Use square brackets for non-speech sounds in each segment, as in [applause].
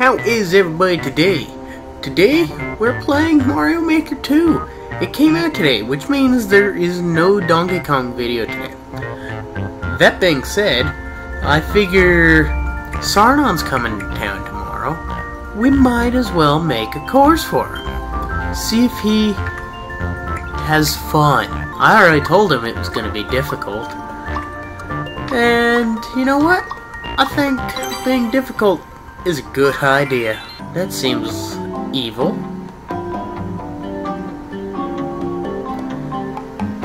How is everybody today? Today, we're playing Mario Maker 2. It came out today, which means there is no Donkey Kong video today. That being said, I figure Sarnon's coming to town tomorrow. We might as well make a course for him. See if he has fun. I already told him it was going to be difficult. And you know what? I think being difficult is a good idea. That seems evil.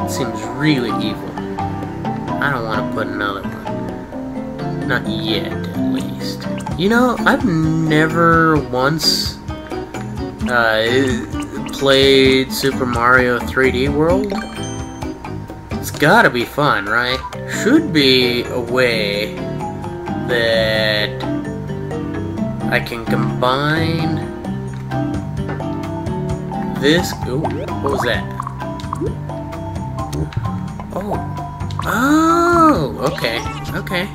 It seems really evil. I don't want to put another one. Not yet, at least. You know, I've never once uh, played Super Mario 3D World. It's gotta be fun, right? Should be a way that I can combine this. Ooh, what was that? Oh. Oh, okay. Okay.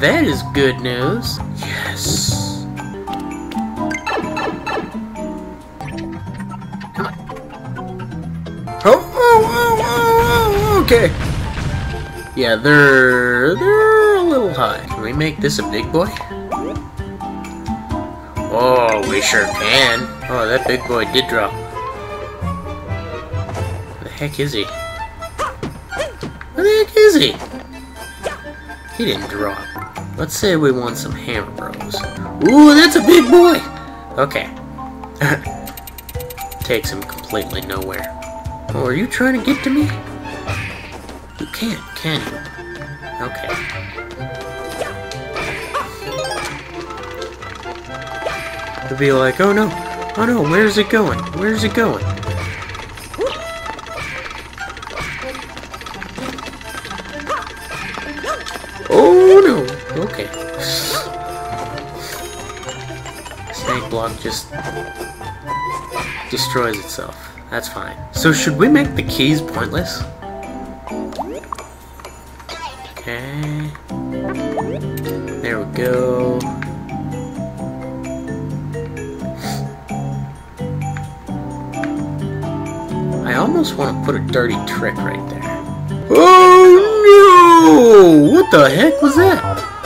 That is good news. Yes. Come on. Oh, oh, oh, oh, oh, okay. Yeah, they're they're a little high. Can we make this a big boy? Oh, we sure can. Oh, that big boy did drop. Where the heck is he? Where the heck is he? He didn't drop. Let's say we want some hammer bros. Ooh, that's a big boy! Okay. [laughs] Takes him completely nowhere. Oh, are you trying to get to me? You can't, can you? Okay. To be like, oh no, oh no, where's it going? Where's it going? Oh no, okay. Snake block just destroys itself. That's fine. So should we make the keys pointless? Okay. There we go. I almost want to put a dirty trick right there. Oh, oh no! What the heck was that?